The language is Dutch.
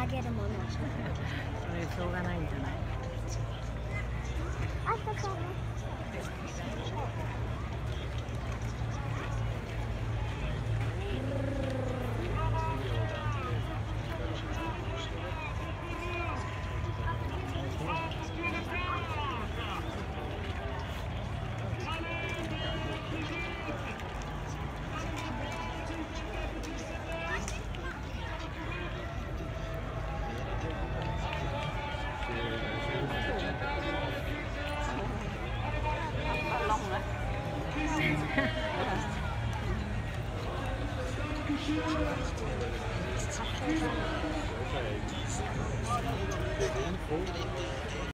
あげるもの。それしょうがないんじゃない？Thank you.